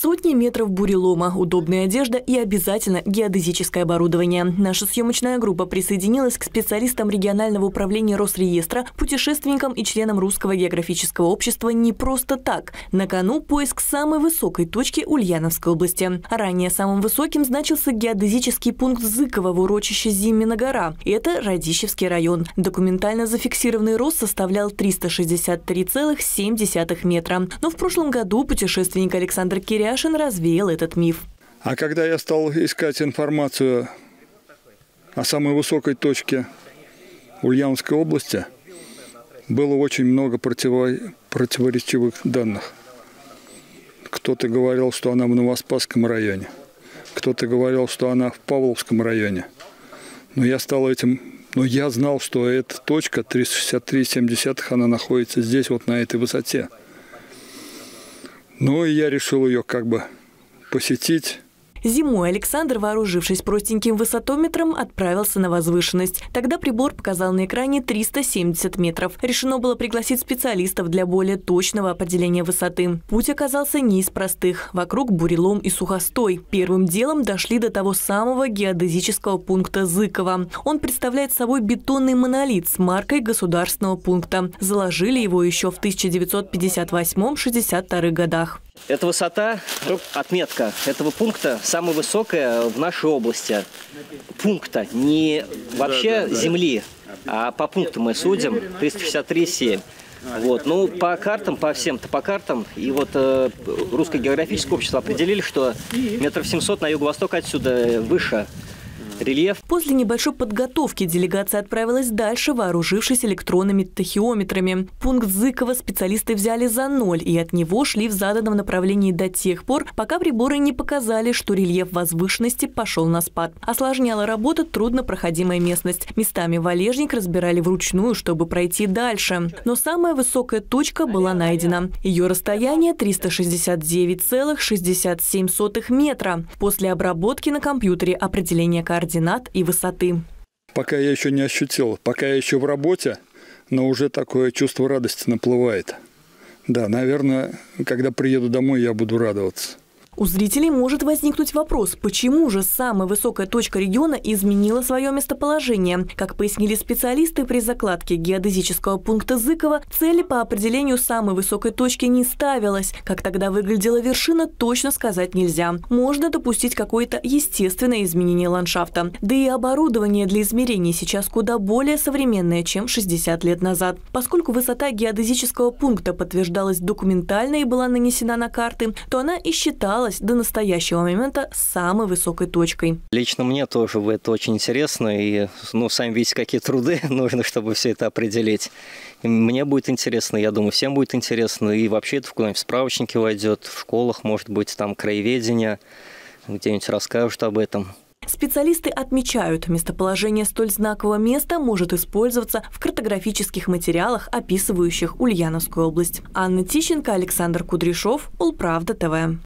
Сотни метров бурелома, удобная одежда и обязательно геодезическое оборудование. Наша съемочная группа присоединилась к специалистам регионального управления Росреестра, путешественникам и членам Русского географического общества не просто так. На кону поиск самой высокой точки Ульяновской области. Ранее самым высоким значился геодезический пункт Зыкова в урочище Зимина гора. Это Радищевский район. Документально зафиксированный рост составлял 363,7 метра. Но в прошлом году путешественник Александр Киряшин развеял этот миф. А когда я стал искать информацию о самой высокой точке Ульяновской области, было очень много противо... противоречивых данных. Кто-то говорил, что она в Новоспасском районе, кто-то говорил, что она в Павловском районе. Но я стал этим, но я знал, что эта точка 363,7, она находится здесь, вот на этой высоте. Ну и я решил ее как бы посетить. Зимой Александр, вооружившись простеньким высотометром, отправился на возвышенность. Тогда прибор показал на экране 370 метров. Решено было пригласить специалистов для более точного определения высоты. Путь оказался не из простых. Вокруг бурелом и сухостой. Первым делом дошли до того самого геодезического пункта Зыкова. Он представляет собой бетонный монолит с маркой государственного пункта. Заложили его еще в 1958-62 годах. Эта высота, отметка этого пункта самая высокая в нашей области. Пункта, не вообще земли, а по пункту мы судим 363,7. Вот. Ну, по картам, по всем по картам, и вот э, Русское географическое общество определили, что метров 700 на юго-восток отсюда выше рельеф. После небольшой подготовки делегация отправилась дальше, вооружившись электронными тахиометрами. Пункт Зыкова специалисты взяли за ноль и от него шли в заданном направлении до тех пор, пока приборы не показали, что рельеф возвышенности пошел на спад. Осложняла работа труднопроходимая местность. Местами валежник разбирали вручную, чтобы пройти дальше. Но самая высокая точка была найдена. Ее расстояние 369,67 метра. После обработки на компьютере определение координат координат и высоты. Пока я еще не ощутил, пока я еще в работе, но уже такое чувство радости наплывает. Да, наверное, когда приеду домой, я буду радоваться. У зрителей может возникнуть вопрос, почему же самая высокая точка региона изменила свое местоположение. Как пояснили специалисты, при закладке геодезического пункта Зыкова цели по определению самой высокой точки не ставилось. Как тогда выглядела вершина, точно сказать нельзя. Можно допустить какое-то естественное изменение ландшафта. Да и оборудование для измерений сейчас куда более современное, чем 60 лет назад. Поскольку высота геодезического пункта подтверждалась документально и была нанесена на карты, то она и считалась считалась до настоящего момента самой высокой точкой. Лично мне тоже это очень интересно, и, ну, сами видите, какие труды нужно, чтобы все это определить. И мне будет интересно, я думаю, всем будет интересно, и вообще это в куда-нибудь справочники войдет, в школах, может быть, там краеведение, где-нибудь расскажут об этом. Специалисты отмечают, местоположение столь знакового места может использоваться в картографических материалах, описывающих Ульяновскую область. Анна Тищенко, Александр Кудряшов, Улправда ТВ.